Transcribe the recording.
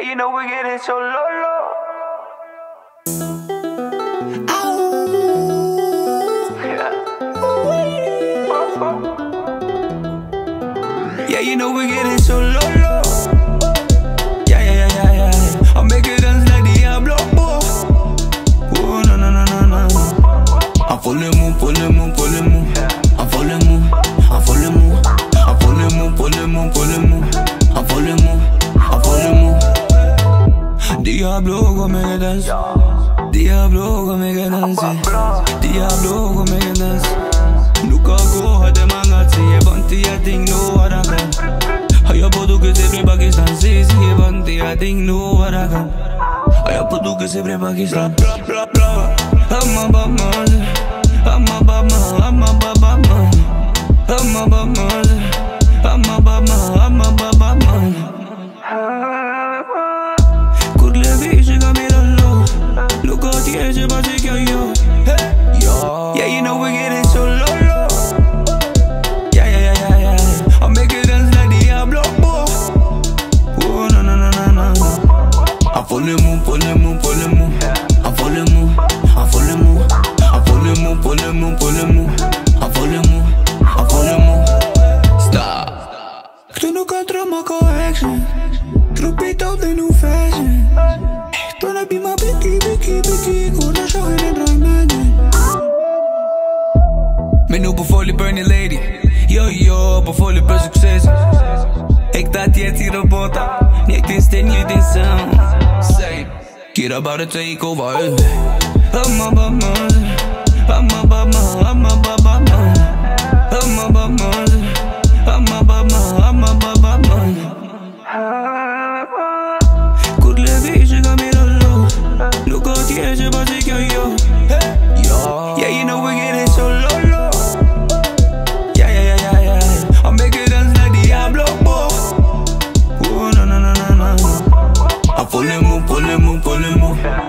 Yeah, you know we're getting so low, low. Yeah, you know we're getting so low, low. Yeah, yeah, yeah, yeah, yeah. I'll make it dance like Diablo. Oh, oh no, no, no, no, no. I'm falling moon, pulling moon, pulling moon. I'm falling moon, I'm falling moon. I'm falling moon, pulling moon, pulling Diablo, go make dance. Diablo, go make it dance. Diablo, go make it dance. Nunca coja de mangazi, je banti, I think no what I can. Hij op doe que sempre Pakistan, sí, je banti, I think no what I can. Hij op doe que sempre Pakistan. Bla, bla, bla. I'm a bad man, I'm a bad man, basi kya yo. Yeah, you know we're getting so low, low. Yeah, yeah, yeah, yeah, yeah. I'll make it dance like Diablo. Oh, oh I'm falling moon. I'm falling moon, falling moon, falling moon. I'm falling moon, I'm falling moon. Stop. Kto nunca trama correction? Tropito de new fashion. Nu på fully burning lady. Yo, yo, på fully på succes Ik dat je hier op bota Niet in steen, niet sound Say Get about to take over I'm a bad man. I'm a bad man. I'm a bad man. I'm a bad man. I'm a bad man. I'm a bad man. Kurle vishi ka miralo Luko tje je basi kya yo Ponle mu, ponle mu, ponle mu.